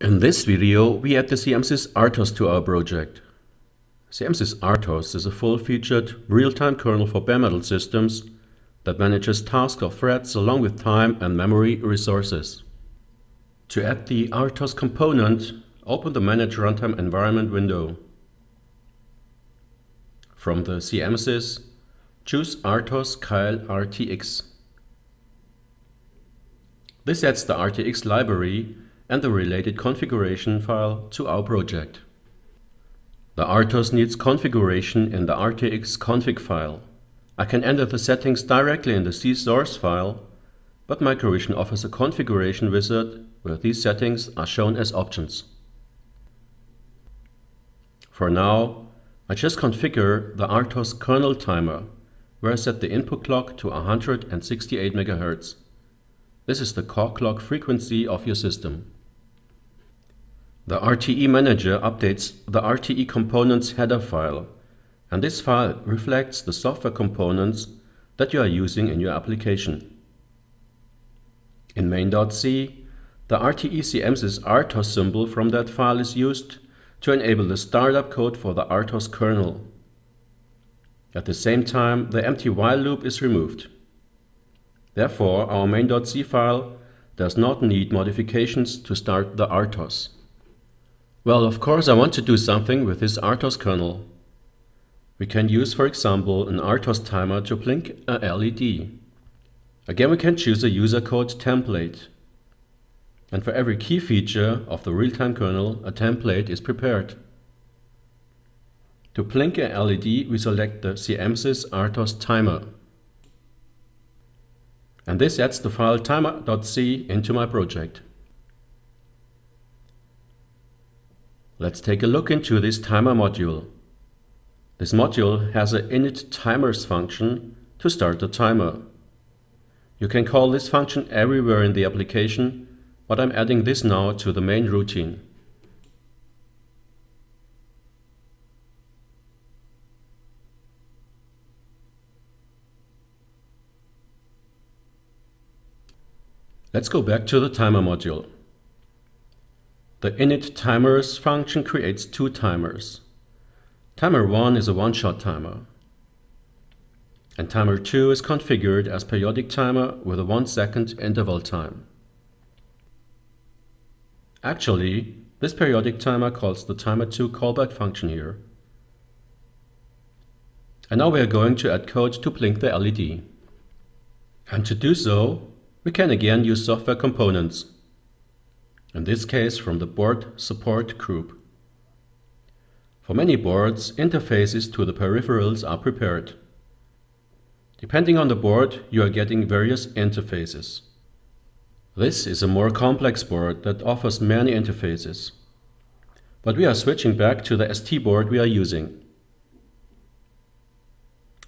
In this video, we add the CMSIS RTOS to our project. CMSIS RTOS is a full-featured, real-time kernel for bare metal systems that manages tasks or threads along with time and memory resources. To add the RTOS component, open the Manage Runtime Environment window. From the CMSIS, choose RTOS Keil RTX. This adds the RTX library and the related configuration file to our project. The RTOS needs configuration in the RTX config file. I can enter the settings directly in the C source file, but µVision offers a configuration wizard where these settings are shown as options. For now, I just configure the RTOS kernel timer, where I set the input clock to 168 MHz. This is the core clock frequency of your system. The RTE Manager updates the RTE components header file, and this file reflects the software components that you are using in your application. In main.c, the RTE RTOS symbol from that file is used to enable the startup code for the RTOS kernel. At the same time, the empty while loop is removed. Therefore, our main.c file does not need modifications to start the RTOS. Well, of course I want to do something with this RTOS kernel. We can use, for example, an RTOS timer to blink a LED. Again, we can choose a user code template. And for every key feature of the real-time kernel, a template is prepared. To blink a LED, we select the CMSIS RTOS timer. And this adds the file timer.c into my project. Let's take a look into this timer module. This module has a init timers function to start the timer. You can call this function everywhere in the application, but I'm adding this now to the main routine. Let's go back to the timer module. The init timers function creates two timers. Timer 1 is a one-shot timer. And timer 2 is configured as periodic timer with a 1 second interval time. Actually, this periodic timer calls the timer 2 callback function here. And now we are going to add code to blink the LED. And to do so, we can again use software components in this case from the board support group. For many boards, interfaces to the peripherals are prepared. Depending on the board, you are getting various interfaces. This is a more complex board that offers many interfaces. But we are switching back to the ST board we are using.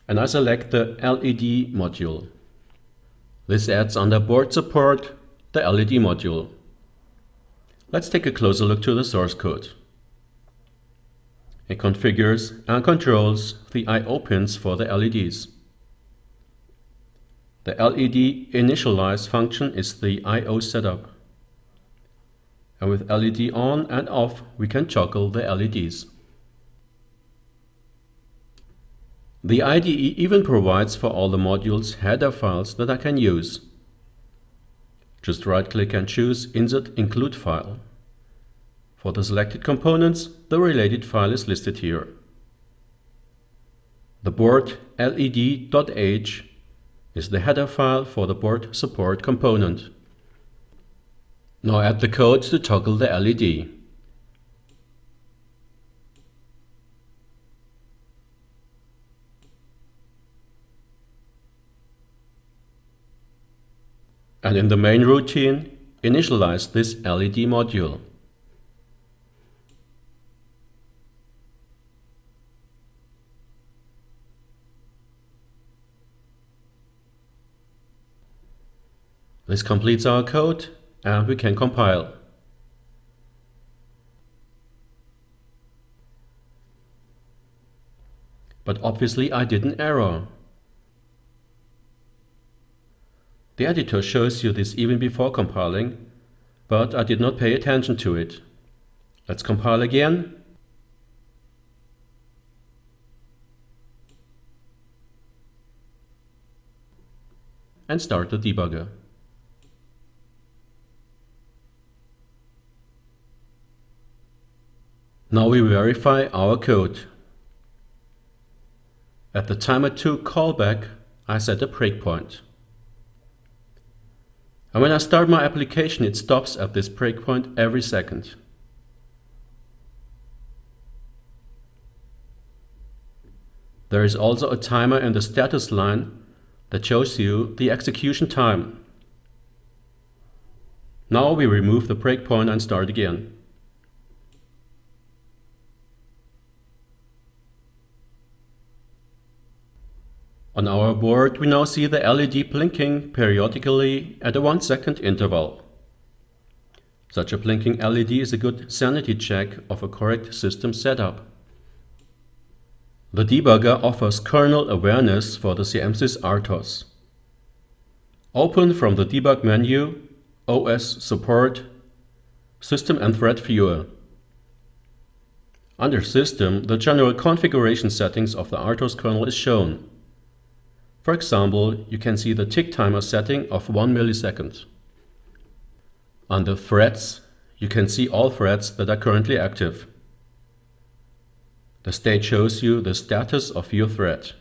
And I select the LED module. This adds under board support the LED module. Let's take a closer look to the source code. It configures and controls the I.O. pins for the LEDs. The LED initialize function is the I.O. setup. And with LED on and off, we can toggle the LEDs. The IDE even provides for all the modules header files that I can use. Just right-click and choose Insert Include File. For the selected components, the related file is listed here. The board led.h is the header file for the board support component. Now add the code to toggle the LED. And in the main routine, initialize this LED module. This completes our code and we can compile. But obviously I did an error. The editor shows you this even before compiling, but I did not pay attention to it. Let's compile again. And start the debugger. Now we verify our code. At the timer 2 callback, I set a breakpoint. And when I start my application, it stops at this breakpoint every second. There is also a timer in the status line that shows you the execution time. Now we remove the breakpoint and start again. On our board we now see the LED blinking periodically at a 1 second interval. Such a blinking LED is a good sanity check of a correct system setup. The debugger offers kernel awareness for the CMSIS RTOS. Open from the debug menu, OS Support, System and Thread Viewer. Under System, the general configuration settings of the RTOS kernel is shown. For example, you can see the tick timer setting of 1 millisecond. Under Threads, you can see all threads that are currently active. The state shows you the status of your thread.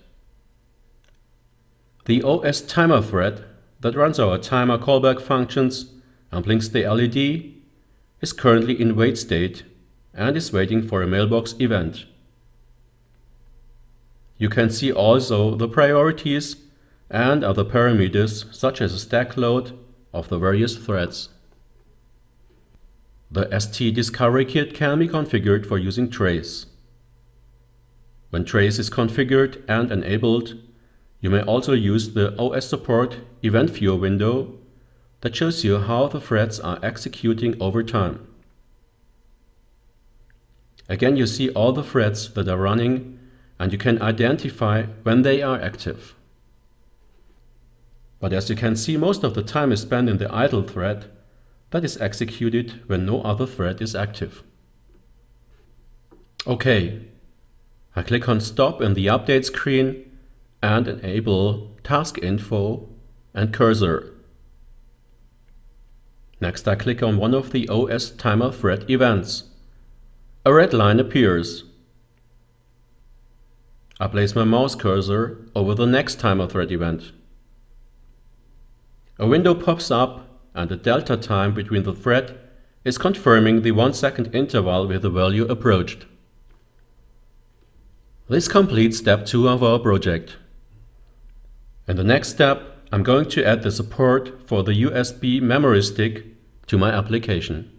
The OS timer thread that runs our timer callback functions and blinks the LED is currently in wait state and is waiting for a mailbox event. You can see also the priorities and other parameters such as stack load of the various threads. The ST Discovery Kit can be configured for using trace. When trace is configured and enabled, you may also use the OS Support Event Viewer window that shows you how the threads are executing over time. Again, you see all the threads that are running and you can identify when they are active. But as you can see, most of the time is spent in the idle thread that is executed when no other thread is active. Okay, I click on Stop in the Update screen and enable Task Info and Cursor. Next I click on one of the OS Timer Thread events. A red line appears. I place my mouse cursor over the next timer thread event. A window pops up and the delta time between the thread is confirming the 1 second interval with the value approached. This completes step 2 of our project. In the next step, I'm going to add the support for the USB memory stick to my application.